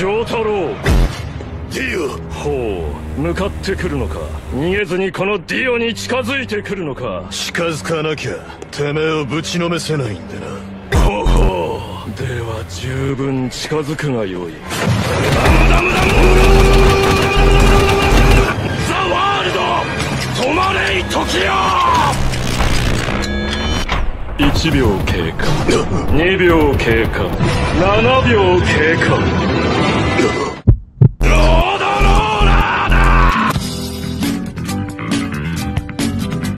丈太郎。ディオほう向かってくるのか。逃げずにこのディオに近づいてくるのか。近づかなきゃてめえをぶちのめせないんでな。ほうほう。では十分近づくがよい。ダムダムダムザ・ワールド止まれい時よ1秒経過。2秒経過。7秒経過。